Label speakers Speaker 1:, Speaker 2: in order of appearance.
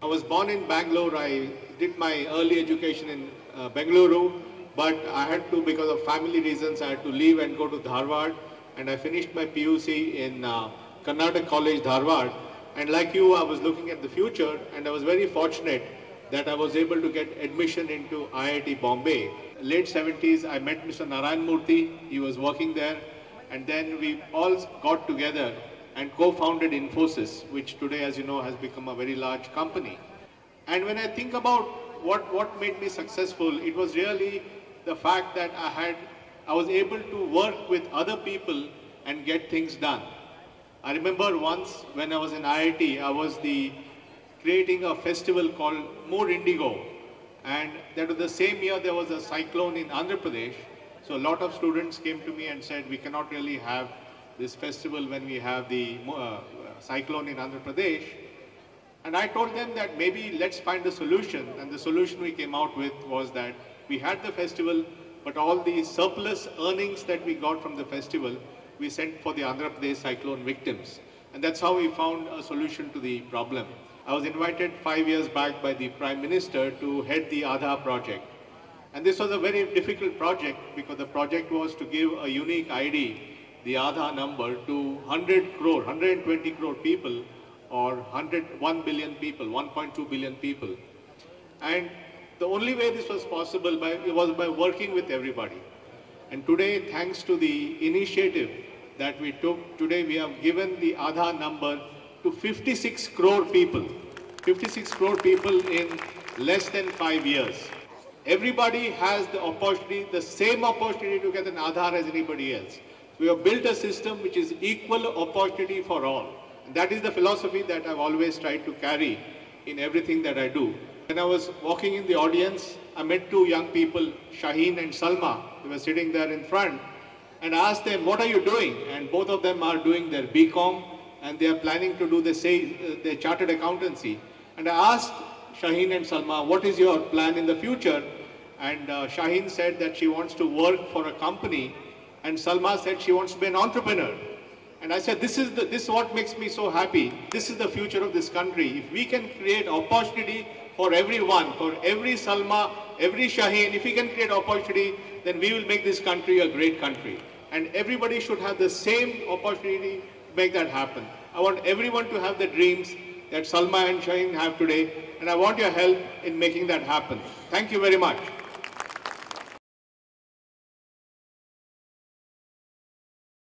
Speaker 1: I was born in Bangalore. I did my early education in uh, Bengaluru, but I had to, because of family reasons, I had to leave and go to Dharwad. And I finished my PUC in uh, Karnataka College, Dharwad. And like you, I was looking at the future, and I was very fortunate that I was able to get admission into IIT Bombay. Late 70s, I met Mr. Narayan Murthy. He was working there. And then we all got together and co-founded Infosys, which today, as you know, has become a very large company. And when I think about what, what made me successful, it was really the fact that I had, I was able to work with other people and get things done. I remember once when I was in IIT, I was the creating a festival called Mood Indigo. And that was the same year there was a cyclone in Andhra Pradesh. So a lot of students came to me and said, we cannot really have this festival when we have the uh, cyclone in Andhra Pradesh. And I told them that maybe let's find a solution. And the solution we came out with was that we had the festival, but all the surplus earnings that we got from the festival, we sent for the Andhra Pradesh cyclone victims. And that's how we found a solution to the problem. I was invited five years back by the Prime Minister to head the Aadhaar project. And this was a very difficult project because the project was to give a unique ID, the Aadhaar number, to 100 crore, 120 crore people or 100, 1 billion people, 1.2 billion people. And the only way this was possible by, was by working with everybody. And today, thanks to the initiative that we took, today we have given the Aadhaar number to 56 crore people. 56 crore people in less than five years. Everybody has the opportunity, the same opportunity to get an Aadhaar as anybody else. We have built a system which is equal opportunity for all. That is the philosophy that I've always tried to carry in everything that I do. When I was walking in the audience, I met two young people, Shaheen and Salma. They were sitting there in front. And I asked them, what are you doing? And both of them are doing their BCom and they are planning to do the say, uh, their chartered accountancy. And I asked Shaheen and Salma, what is your plan in the future? And uh, Shaheen said that she wants to work for a company. And Salma said she wants to be an entrepreneur. And I said, this is, the, this is what makes me so happy. This is the future of this country. If we can create opportunity for everyone, for every Salma, every Shaheen, if we can create opportunity, then we will make this country a great country. And everybody should have the same opportunity to make that happen. I want everyone to have the dreams that Salma and Shaheen have today, and I want your help in making that happen. Thank you very much.